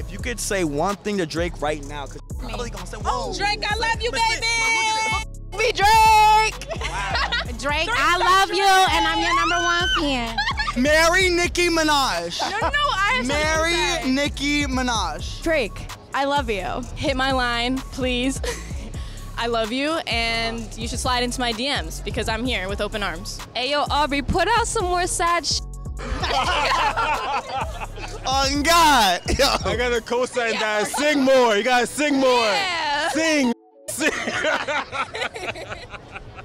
If you could say one thing to Drake right now, because probably gonna say, oh, whoa. Drake, I love you, But sis, baby. Me Drake. Drake, I love you, and I'm your number one fan. Marry Nicki Minaj. No, no, I Marry Nicki Minaj. Drake, I love you. Hit my line, please. I love you, and you should slide into my DMs because I'm here with open arms. Ayo, Aubrey, put out some more sad sh- Oh God. Yo. I gotta co-sign that. Sing more. You gotta sing more. Yeah. Sing. Sing.